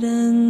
trăng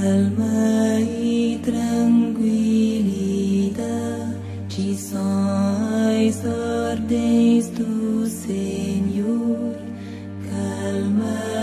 calma e tranquilidade, te são as ordens do Senhor. Calma